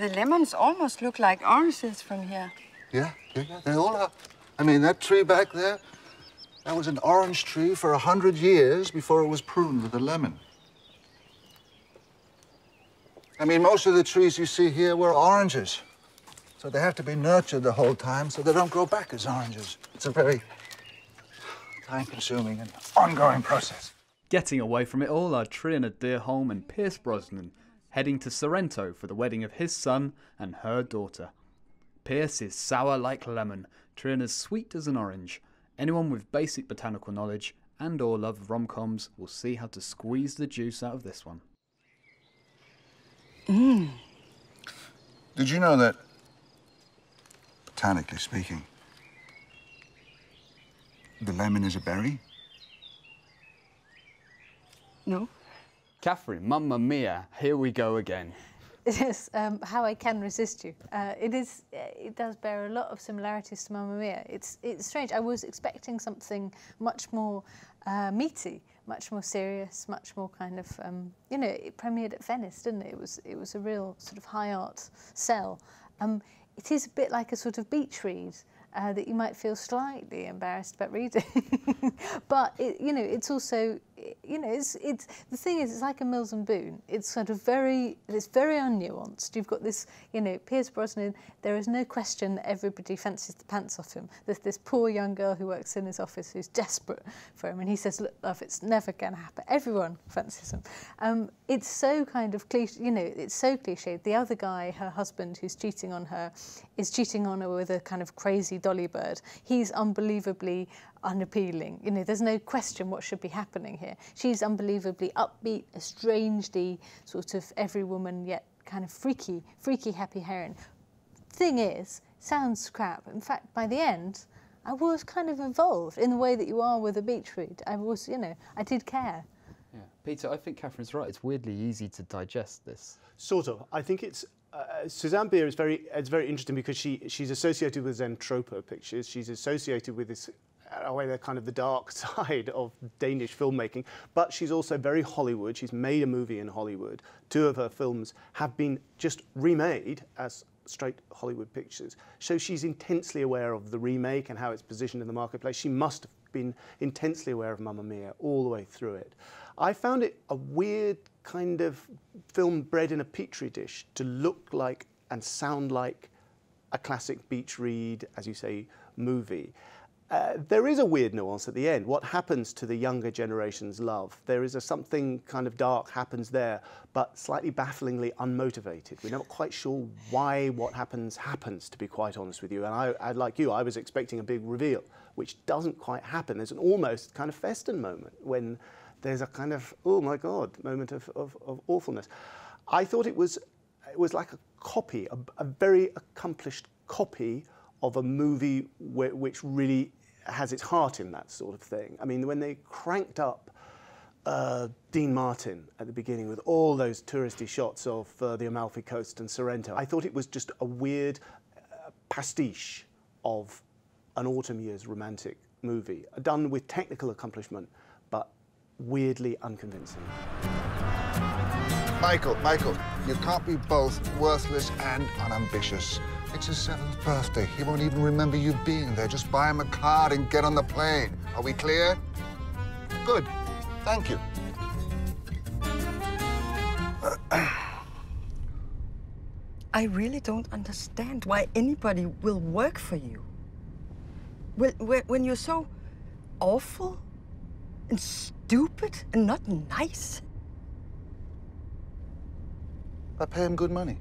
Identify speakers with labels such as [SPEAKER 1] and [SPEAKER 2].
[SPEAKER 1] The lemons almost look like oranges from here.
[SPEAKER 2] Yeah, yeah, yeah, they all are. I mean, that tree back there, that was an orange tree for a hundred years before it was pruned with a lemon. I mean, most of the trees you see here were oranges. So they have to be nurtured the whole time so they don't grow back as oranges. It's a very time-consuming and ongoing process.
[SPEAKER 3] Getting away from it all are dear Dyrholm and Pierce Brosnan, heading to Sorrento for the wedding of his son and her daughter. Pierce is sour like lemon, Trine's sweet as an orange. Anyone with basic botanical knowledge and or love of rom-coms will see how to squeeze the juice out of this one.
[SPEAKER 1] Mmm.
[SPEAKER 2] Did you know that, botanically speaking, the lemon is a berry?
[SPEAKER 1] No.
[SPEAKER 3] Catherine, mamma mia, here we go again.
[SPEAKER 4] Yes, um, how I can resist you. Uh, it is. uh, It does bear a lot of similarities to Mamma Mia. It's it's strange. I was expecting something much more uh, meaty, much more serious, much more kind of. Um, you know, it premiered at Venice, didn't it? It was it was a real sort of high art sell. Um, it is a bit like a sort of beach read. Uh, that you might feel slightly embarrassed about reading, but it, you know it's also you know it's it's the thing is it's like a Mills and Boon. It's sort of very it's very unnuanced. You've got this you know Pierce Brosnan. There is no question that everybody fancies the pants off him. There's this poor young girl who works in his office who's desperate for him, and he says, "Look, love, it's never going to happen." Everyone fancies him. Um, it's so kind of cliche. You know, it's so cliched. The other guy, her husband, who's cheating on her, is cheating on her with a kind of crazy dolly bird. He's unbelievably unappealing. You know, there's no question what should be happening here. She's unbelievably upbeat, estrangedy, sort of every woman yet kind of freaky, freaky happy heroine. Thing is, sounds crap. In fact, by the end, I was kind of involved in the way that you are with a beach read. I was, you know, I did care.
[SPEAKER 3] Yeah. Peter, I think Catherine's right. It's weirdly easy to digest this.
[SPEAKER 5] Sort of. I think it's uh, Susanne Bier is very it's very interesting because she she's associated with Zentropa pictures. She's associated with this in a way kind of the dark side of Danish filmmaking, but she's also very Hollywood. She's made a movie in Hollywood. Two of her films have been just remade as straight Hollywood pictures. So she's intensely aware of the remake and how it's positioned in the marketplace. She must have been intensely aware of Mamma Mia all the way through it. I found it a weird kind of film bred in a petri dish to look like and sound like a classic beach read, as you say, movie. Uh, there is a weird nuance at the end. What happens to the younger generation's love? There is a something kind of dark happens there, but slightly bafflingly unmotivated. We're not quite sure why what happens happens, to be quite honest with you. And I, I like you, I was expecting a big reveal, which doesn't quite happen. There's an almost kind of Festen moment when there's a kind of, oh my God, moment of, of, of awfulness. I thought it was, it was like a copy, a, a very accomplished copy of a movie wh which really has its heart in that sort of thing. I mean, when they cranked up uh, Dean Martin at the beginning with all those touristy shots of uh, the Amalfi Coast and Sorrento, I thought it was just a weird uh, pastiche of an autumn year's romantic movie, done with technical accomplishment, but weirdly unconvincing.
[SPEAKER 2] Michael, Michael, you can't be both worthless and unambitious. It's his seventh birthday. He won't even remember you being there. Just buy him a card and get on the plane. Are we clear? Good. Thank you.
[SPEAKER 1] I really don't understand why anybody will work for you. When, when when you're so awful and stupid and not nice.
[SPEAKER 2] I pay him good money.